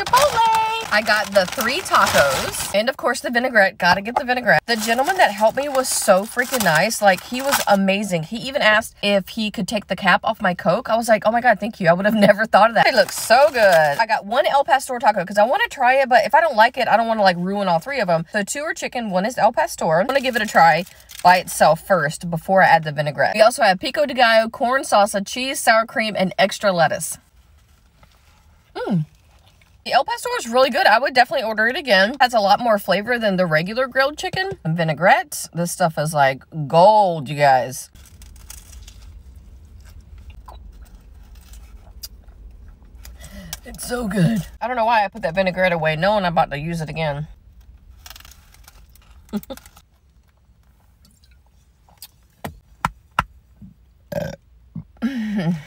Chipotle. I got the three tacos and of course the vinaigrette. Gotta get the vinaigrette. The gentleman that helped me was so freaking nice. Like he was amazing. He even asked if he could take the cap off my Coke. I was like, oh my God, thank you. I would have never thought of that. It looks so good. I got one El Pastor taco because I want to try it, but if I don't like it, I don't want to like ruin all three of them. So two are chicken, one is El Pastor. I'm gonna give it a try by itself first before I add the vinaigrette. We also have pico de gallo, corn salsa, cheese, sour cream, and extra lettuce. Mmm. The El Pastor is really good. I would definitely order it again. Has a lot more flavor than the regular grilled chicken. Vinaigrette. This stuff is like gold, you guys. It's so good. I don't know why I put that vinaigrette away knowing I'm about to use it again.